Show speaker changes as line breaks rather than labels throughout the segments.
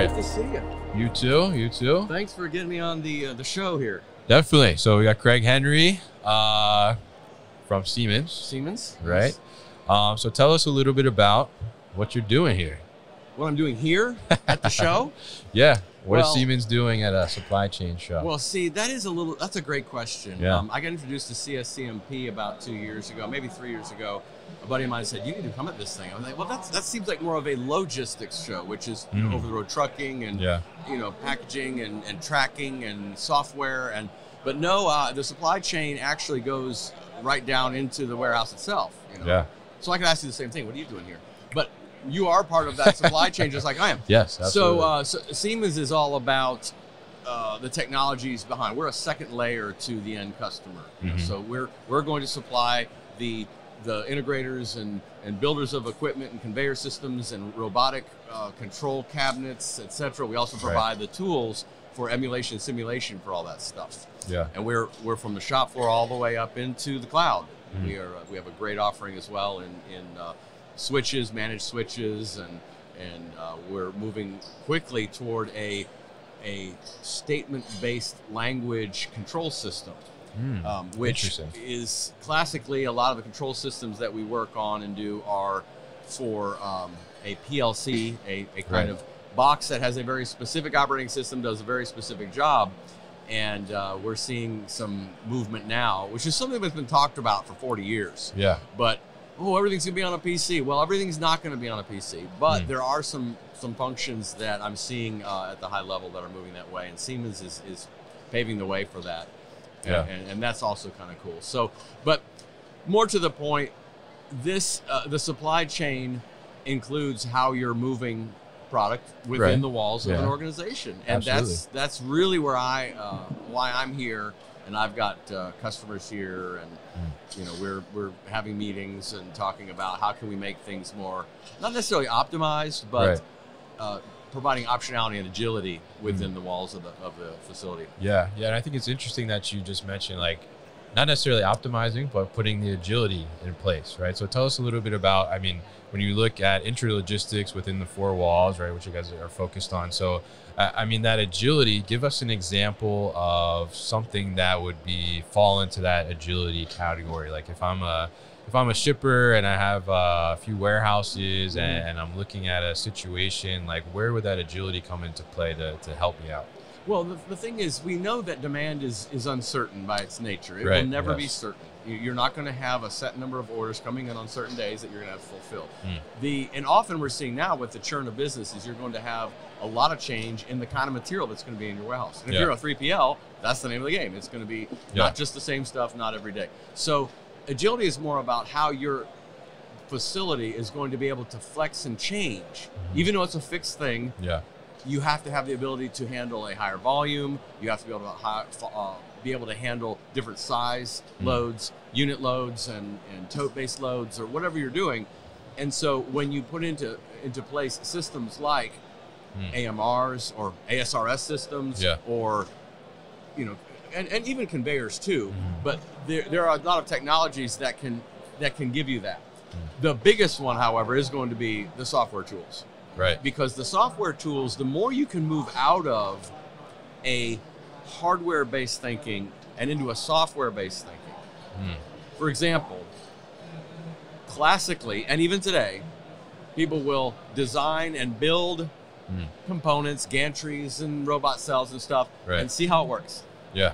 are you?
Good to see you.
You too. You too.
Thanks for getting me on the uh, the show here.
Definitely. So we got Craig Henry uh, from Siemens,
Siemens.
right? Um, so tell us a little bit about what you're doing here.
What I'm doing here at the show?
Yeah. What is
Well-
Siemens doing at a supply chain show?
Well, see, that is a little. That's a great question.
Yeah.
Um, I got introduced to CSCMP about two years ago, maybe three years ago. A buddy of mine said, "You need to come at this thing." I was like, "Well, that's that seems like more of a logistics show, which is you know,
Mm.
over-the-road trucking and
yeah.
you know packaging and, and tracking and software and but no uh, the supply chain actually goes right down into the warehouse itself you know?
Yeah.
so i can ask you the same thing what are you doing here but you are part of that supply chain just like i am
Yes. Absolutely.
so, uh, so siemens is all about uh, the technologies behind we're a second layer to the end customer
Mhm.
so we're we're going to supply the the integrators and, and builders of equipment and conveyor systems and robotic uh, control cabinets, etc. We also
Right.
provide the tools for emulation and simulation for all that stuff.
yeah.
And we're we're from the shop floor all the way up into the cloud.
Mhm.
We are uh, we have a great offering as well in in uh, switches, managed switches, and and uh, we're moving quickly toward a a statement-based language control system
Mm.
um, which is classically a lot of the control systems that we work on and do are for um, a PLC, a, a kind
Right.
of box that has a very specific operating system, does a very specific job. And uh, we're seeing some movement now, which is something that's been talked about for 40 years.
yeah.
But oh, everything's gonna be on a PC. Well, everything's not gonna be on a PC, but
Hmm.
there are some some functions that I'm seeing uh, at the high level that are moving that way, and Siemens is, is paving the way for that. And,
Yeah.
and, and that's also kind of cool. So, but more to the point, this uh, the supply chain includes how you're moving product within
Right.
the walls of an organization, and
Absolutely.
that's that's really where I uh, why I'm here, and I've got uh, customers here, and
Mm.
you know we're we're having meetings and talking about how can we make things more not necessarily optimized, but
Right.
Providing optionality and agility within hmm. the walls of the of the facility.
Yeah, yeah, and I think it's interesting that you just mentioned like not necessarily optimizing, but putting the agility in place, right? So tell us a little bit about, I mean, when you look at intralogistics within the four walls, right, which you guys are focused on. So, I I mean, that agility. Give us an example of something that would be fall into that agility category. Like if I'm a if I'm a shipper and I have uh, a few warehouses and, and I'm looking at a situation, like where would that agility come into play to, to help me out?
Well, the, the thing is, we know that demand is is uncertain by its nature. It
Right,
will never be certain. You- You're not going to have a set number of orders coming in on certain days that you're going to have fulfilled.
Mm.
The and often we're seeing now with the churn of business is you're going to have a lot of change in the kind of material that's going to be in your warehouse. And if
Yeah.
you're a 3PL, that's the name of the game. It's going to be
Yeah.
not just the same stuff, not every day. So agility is more about how your facility is going to be able to flex and change,
Mm-hmm.
even though it's a fixed thing
Yeah.
you have to have the ability to handle a higher volume. You have to be able to hi- uh, be able to handle different size
Mm.
loads, unit loads, and, and tote based loads, or whatever you're doing. And so when you put into into place systems like
Mm.
AMRs or ASRS systems,
Yeah.
or you know, and, and even conveyors too. But there, there are a lot of technologies that can that can give you that. The biggest one, however, is going to be the software tools
Right.
because the software tools, the more you can move out of a hardware based thinking and into a software based thinking.
Mm.
For example, classically, and even today, people will design and build
Mm.
components, gantries, and robot cells and stuff,
Right.
and see how it works.
Yeah.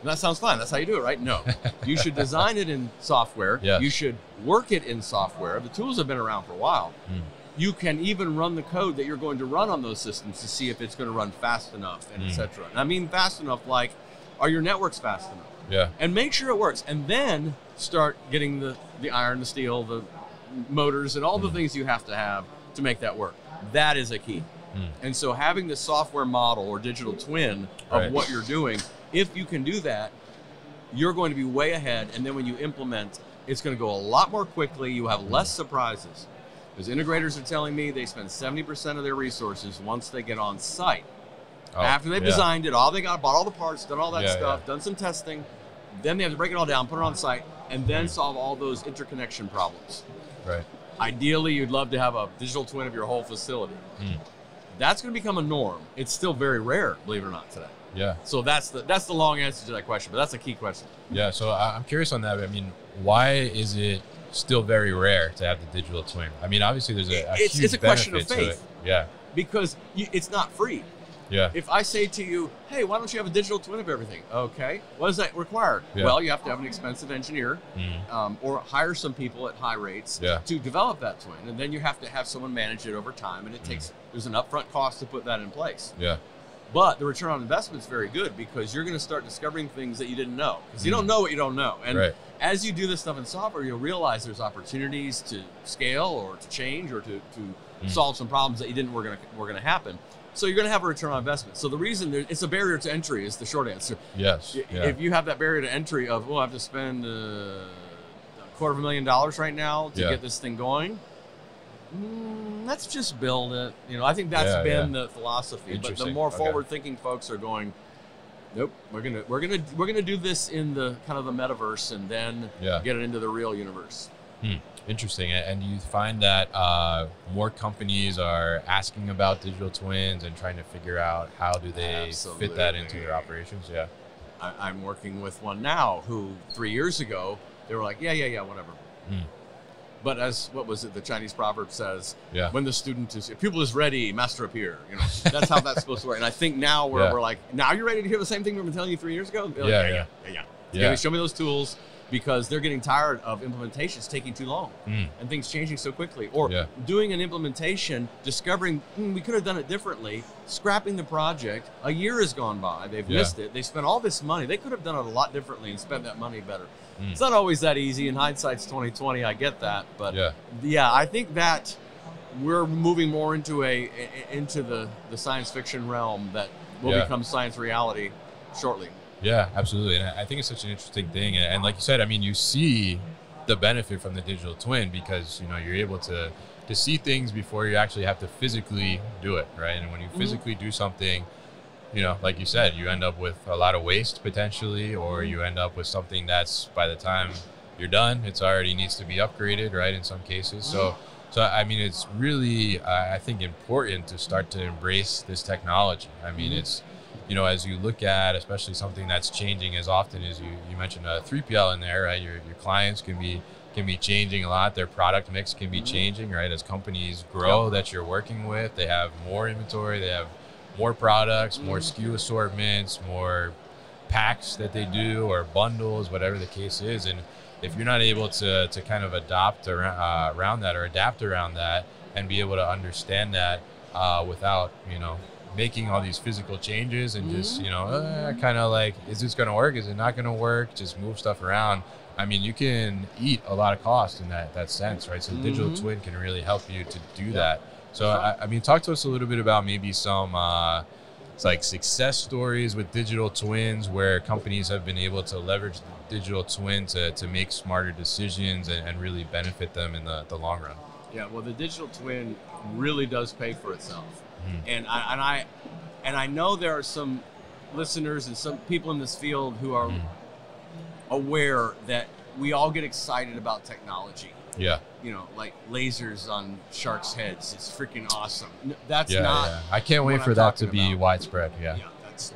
And that sounds fine. That's how you do it, right? No. you should design it in software.
Yes.
You should work it in software. The tools have been around for a while.
Mm.
You can even run the code that you're going to run on those systems to see if it's going to run fast enough and
Mm.
etc. And I mean fast enough like are your networks fast enough?
Yeah.
And make sure it works. And then start getting the, the iron, the steel, the motors, and all the
Mm.
things you have to have to make that work. That is a key.
Mm.
And so having the software model or digital twin of
Right.
what you're doing, if you can do that, you're going to be way ahead. And then when you implement, it's going to go a lot more quickly. You have less surprises. Because integrators are telling me they spend 70% of their resources once they get on site.
Oh,
After they've
yeah.
designed it, all they got, bought all the parts, done all that
Yeah,
stuff,
yeah.
done some testing, then they have to break it all down, put it on site, and then
Mm.
solve all those interconnection problems.
Right.
Ideally, you'd love to have a digital twin of your whole facility.
Mm.
That's going to become a norm. It's still very rare, believe it or not, today.
Yeah.
So that's the that's the long answer to that question, but that's a key question.
Yeah. So I'm curious on that. I mean, why is it still very rare to have the digital twin? I mean, obviously there's a, a
It's-
huge
it's a question of faith.
Yeah.
Because you, it's not free.
Yeah.
If I say to you, "Hey, why don't you have a digital twin of everything?" Okay, what does that require?
Yeah.
Well, you have to have an expensive engineer,
Mm.
um, or hire some people at high rates
Yeah.
to develop that twin, and then you have to have someone manage it over time, and it takes
Mm.
there's an upfront cost to put that in place.
Yeah.
But the return on investment is very good because you're going to start discovering things that you didn't know because you
Mm.
don't know what you don't know, and
right.
as you do this stuff in software, you'll realize there's opportunities to scale or to change or to, to
Mm.
solve some problems that you didn't were going to were going to happen. So you're going to have a return on investment. So the reason there, it's a barrier to entry is the short answer.
Yes. Yeah.
If you have that barrier to entry of, well, I have to spend uh, a quarter of a million dollars right now to
Yeah.
get this thing going. Mm, let's just build it. You know, I think that's
Yeah,
been the philosophy. But the more
Okay.
forward-thinking folks are going, nope, we're gonna we're gonna we're gonna do this in the kind of the metaverse and then
Yeah.
get it into the real universe.
Interesting. A- And you find that uh, more companies are asking about digital twins and trying to figure out how do they fit that into their operations. Yeah.
I, I'm working with one now who three years ago they were like, yeah, yeah, yeah, whatever.
Hmm.
But as what was it? The Chinese proverb says,
Yeah.
when the student is, if pupil is ready, master appear. You know, that's how that's supposed to work. And I think now we're,
Yeah.
we're like, now you're ready to hear the same thing we've been telling you three years ago. Like,
Yeah,
yeah,
yeah.
yeah, yeah, yeah.
Yeah.
Yeah, Show me those tools because they're getting tired of implementations taking too long
Mm.
and things changing so quickly. Or
Yeah.
doing an implementation, discovering "Hmm, we could have done it differently, scrapping the project. A year has gone by. They've
Yeah.
missed it. They spent all this money. They could have done it a lot differently and spent that money better.
Mm.
It's not always that easy. In hindsight's 2020. I get that, but
Yeah.
yeah, I think that we're moving more into a into the the science fiction realm that will
Yeah.
become science reality shortly.
Yeah, absolutely. And I think it's such an interesting thing. And, and like you said, I mean, you see the benefit from the digital twin because, you know, you're able to, to see things before you actually have to physically do it, right? And when you
Mhm.
physically do something, you know, like you said, you end up with a lot of waste potentially, or you end up with something that's by the time you're done, it's already needs to be upgraded, right? In some cases. So, so I mean, it's really, uh, I think, important to start to embrace this technology. I mean,
Mhm.
it's, you know, as you look at, especially something that's changing as often as you, you mentioned a 3PL in there, right? Your, your clients can be can be changing a lot. Their product mix can be
Mhm.
changing, right? As companies grow that you're working with, they have more inventory, they have more products, more
Mhm.
SKU assortments, more packs that they do or bundles, whatever the case is. And if you're not able to, to kind of adopt around, uh, around that or adapt around that and be able to understand that uh, without, you know, making all these physical changes and just, you know, uh, kind of like, is this going to work? Is it not going to work? Just move stuff around. I mean, you can eat a lot of cost in that, that sense, right? So the digital twin can really help you to do
Yeah.
that. So, I, I mean, talk to us a little bit about maybe some, uh, it's like success stories with digital twins where companies have been able to leverage the digital twin to, to make smarter decisions and, and really benefit them in the, the long run.
Yeah, well, the digital twin really does pay for itself,
Mhm.
and I and I and I know there are some listeners and some people in this field who are
Mhm.
aware that we all get excited about technology.
Yeah.
You know, like lasers on sharks' heads. It's freaking awesome. That's
yeah,
not.
yeah. I can't wait for
I'm
that to be
about.
widespread. Yeah.
Yeah, that's.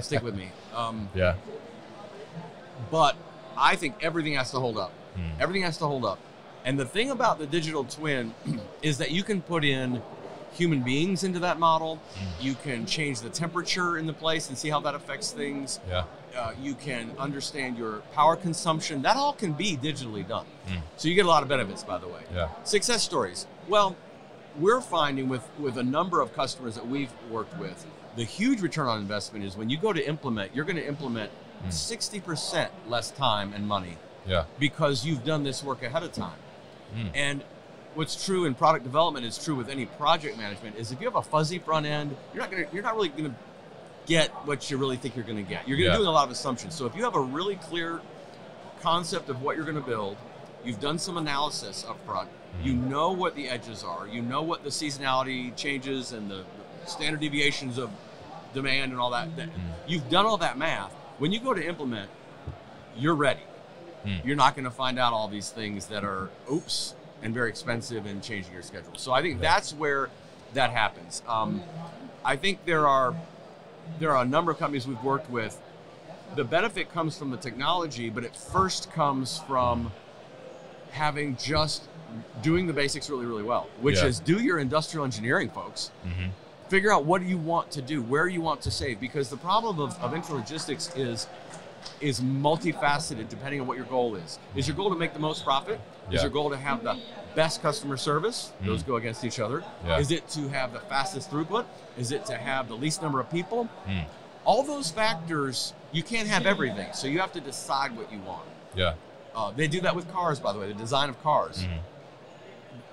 stick with me. Um,
Yeah.
but I think everything has to hold up.
Mm.
Everything has to hold up. And the thing about the digital twin is that you can put in human beings into that model. You can change the temperature in the place and see how that affects things.
Yeah.
Uh, you can understand your power consumption. That all can be digitally done.
Mm.
So you get a lot of benefits, by the way.
Yeah.
Success stories. Well, we're finding with with a number of customers that we've worked with, the huge return on investment is when you go to implement, you're going to implement
Mm.
60% less time and money
Yeah.
because you've done this work ahead of time.
Mm.
And what's true in product development is true with any project management is if you have a fuzzy front end, you're not going to you're not really going to get what you really think you're going to get. You're going to
Yeah.
doing a lot of assumptions. So if you have a really clear concept of what you're going to build, you've done some analysis up front,
Mm-hmm.
you know what the edges are, you know what the seasonality changes and the standard deviations of demand and all that. that
Mm.
You've done all that math. When you go to implement, you're ready.
Mm.
You're not going to find out all these things that are oops and very expensive and changing your schedule. So I think that's where that happens. Um, I think there are there are a number of companies we've worked with. The benefit comes from the technology, but it first comes from having just doing the basics really, really well, which
Yeah.
is do your industrial engineering, folks.
Mhm.
Figure out what do you want to do, where you want to save, because the problem of, of intralogistics is is multifaceted depending on what your goal is. Is your goal to make the most profit? Is your goal to have the best customer service? Those
Mm.
go against each other.
Yeah.
Is it to have the fastest throughput? Is it to have the least number of people?
Mm.
All those factors, you can't have everything. So you have to decide what you want.
Yeah.
Uh, they do that with cars, by the way, the design of cars.
Mhm.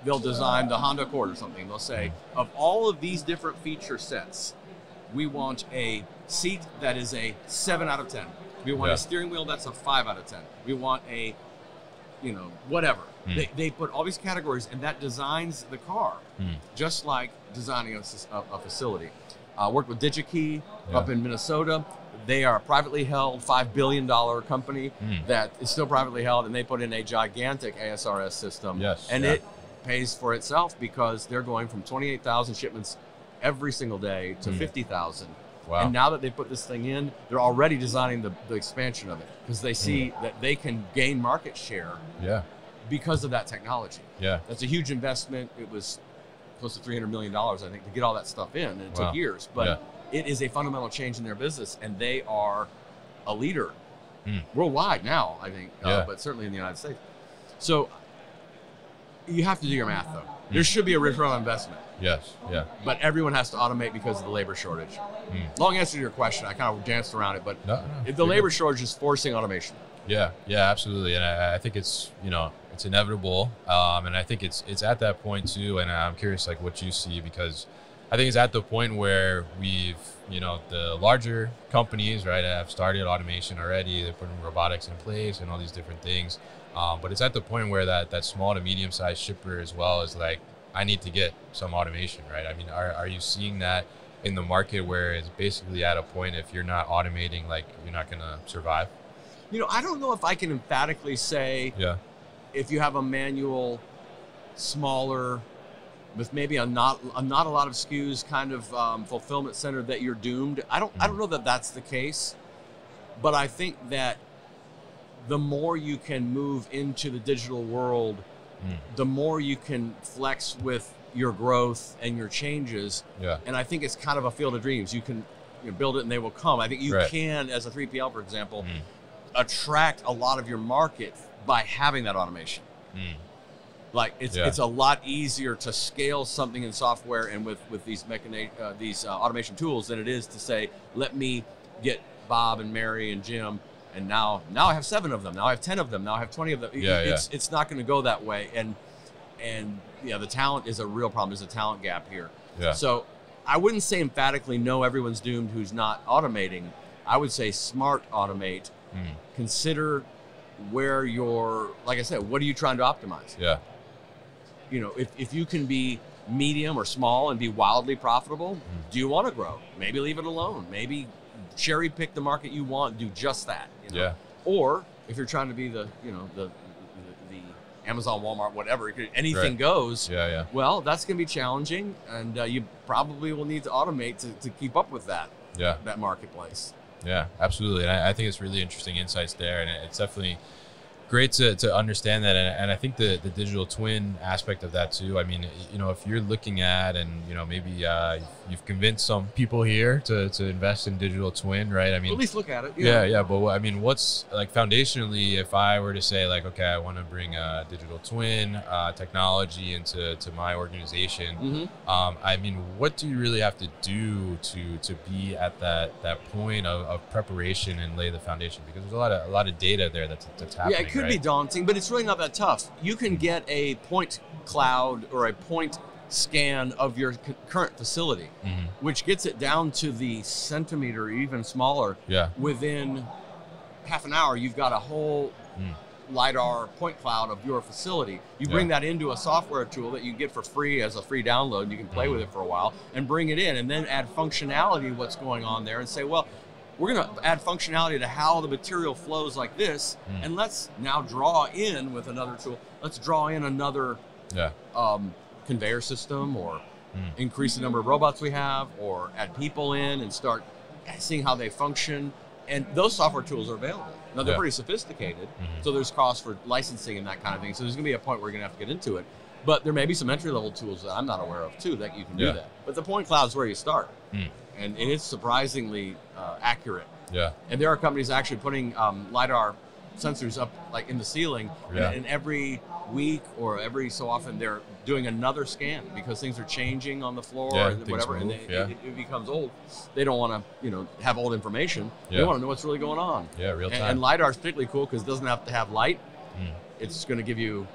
They'll design the Honda Accord or something. They'll say, of all of these different feature sets, we want a seat that is a 7 out of 10. We want
Yeah.
a steering wheel that's a 5 out of 10. We want a, you know, whatever.
Mm.
They, they put all these categories and that designs the car,
Mm.
just like designing a a facility. I worked with DigiKey
Yeah.
up in Minnesota. They are a privately held $5 billion company
Mm.
that is still privately held, and they put in a gigantic ASRS system.
Yes,
And
yeah.
it pays for itself because they're going from 28,000 shipments every single day to
Mm.
50,000.
Wow.
And now that they put this thing in, they're already designing the, the expansion of it because they see
Mm.
that they can gain market share
yeah.
because of that technology.
Yeah.
That's a huge investment. It was close to $300 million, I think, to get all that stuff in. And it
Wow.
took years. But
Yeah.
it is a fundamental change in their business, and they are a leader
Mm.
worldwide now, I think,
Yeah.
uh, but certainly in the United States. So you have to do your math, though. There should be a return on investment,
Yes. Yeah.
but everyone has to automate because of the labor shortage.
Mm.
Long answer to your question. I kind of danced around it, but
No, no,
if the labor
good.
shortage is forcing automation.
Yeah, yeah, absolutely, and I, I think it's you know it's inevitable, um, and I think it's it's at that point too. And I'm curious like what you see because I think it's at the point where we've you know the larger companies right have started automation already. They're putting robotics in place and all these different things, um, but it's at the point where that that small to medium sized shipper as well is like I need to get some automation, right? I mean, are are you seeing that? In the market, where it's basically at a point, if you're not automating, like you're not gonna survive.
You know, I don't know if I can emphatically say
Yeah.
if you have a manual, smaller, with maybe a not a not a lot of SKUs kind of um, fulfillment center that you're doomed. I don't I don't know that that's the case, but I think that the more you can move into the digital world,
Mm.
the more you can flex with your growth and your changes.
Yeah.
And I think it's kind of a field of dreams. You can you know, build it and they will come. I think you
Right.
can, as a 3PL, for example,
Mm.
attract a lot of your market by having that automation.
Mm.
Like it's
Yeah.
it's a lot easier to scale something in software and with with these mechani- uh, these uh, automation tools than it is to say let me get Bob and Mary and Jim and now now I have seven of them now I have ten of them now I have twenty of them.
Yeah,
it's it's not going to go that way and and yeah the talent is a real problem. There's a talent gap here.
Yeah.
So I wouldn't say emphatically no everyone's doomed who's not automating. I would say smart automate.
Mm.
Consider where you're like I said, what are you trying to optimize?
Yeah.
you know, if, if you can be medium or small and be wildly profitable,
Mm.
do you want to grow? Maybe leave it alone. Maybe cherry pick the market you want, do just that. You know?
Yeah.
Or if you're trying to be the, you know, the the, the Amazon, Walmart, whatever, anything
Right.
goes.
Yeah. Yeah.
Well, that's going to be challenging, and uh, you probably will need to automate to, to keep up with that
Yeah.
that marketplace.
Yeah. Absolutely. And I, I think it's really interesting insights there, and it's definitely great to, to understand that. And, and I think the, the digital twin aspect of that too. I mean, you know, if you're looking at and you know maybe uh, you've convinced some people here to, to invest in digital twin, right? I mean,
at least look at it. you
yeah, yeah. But I mean, what's like foundationally, if I were to say like, okay, I want to bring a digital twin uh, technology into to my organization,
Mhm.
um, I mean, what do you really have to do to to be at that that point of, of preparation and lay the foundation? Because there's a lot of a lot of data there that's that's happening.
Yeah, could
right?
be daunting, but it's really not that tough. You can get a point cloud or a point scan of your c- current facility,
Mhm.
which gets it down to the centimeter, even smaller.
Yeah.
Within half an hour, you've got a whole
Mm.
lidar point cloud of your facility. You bring that into a software tool that you get for free as a free download. You can play with it for a while and bring it in, and then add functionality what's going on there, and say, well. We're going to add functionality to how the material flows like this,
Mm.
and let's now draw in with another tool. Let's draw in another
Yeah.
um, conveyor system or
Mm.
increase the number of robots we have, or add people in and start seeing how they function. And those software tools are available. Now they're
Yeah.
pretty sophisticated,
Mhm.
so there's costs for licensing and that kind of thing. So there's going to be a point where you're going to have to get into it. But there may be some entry level tools that I'm not aware of too that you can
Yeah.
do that. But the point cloud is where you start,
Mm.
and it is surprisingly uh, accurate.
Yeah.
And there are companies actually putting um, lidar sensors up like in the ceiling,
Yeah.
and, and every week or every so often they're doing another scan because things are changing on the floor
Yeah,
or whatever, and
move,
they,
yeah.
it, it becomes old. They don't want to, you know, have old information. They want to know what's really going on.
Yeah. Real time.
and lidar is particularly cool because it doesn't have to have light.
Mm.
It's going to give you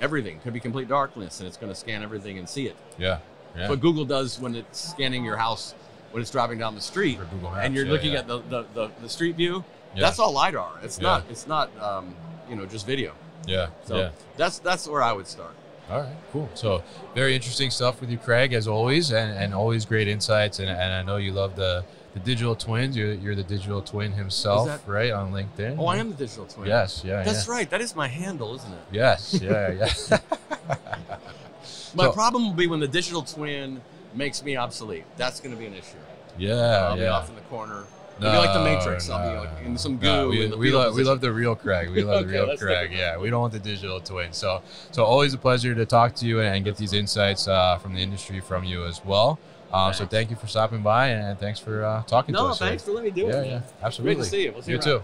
everything. Could be complete darkness, and it's going to scan everything and see it.
yeah. Yeah.
What Google does when it's scanning your house when it's driving down the street,
For Google Maps,
and you're
yeah,
looking
yeah.
at the, the, the, the street view.
Yeah.
That's all lidar. It's not. It's not. Um, you know, just video.
Yeah.
So
yeah.
that's that's where I would start.
All right, cool. So very interesting stuff with you, Craig, as always, and, and always great insights. And, and I know you love the, the digital twins. You're, you're the digital twin himself,
that-
right, on LinkedIn.
Oh, I am the digital twin.
Yes, yeah,
That's right. That is my handle, isn't it?
Yes, yeah, yeah.
My
So-
problem will be when the digital twin makes me obsolete. That's going to be an issue.
yeah,
I'll be off in the corner. I'll be like the Matrix. I'll be like in some goo.
No, we, we love we love the real Craig. We love
Okay,
the real Craig. Yeah, we don't want the digital twin. So so always a pleasure to talk to you and, get these insights uh, from the industry from you as well. Um, so thank you for stopping by and thanks for uh, talking to us.
No, thanks for letting me do
Yeah,
it.
yeah, absolutely.
Great to see you. We'll see
you
you
too.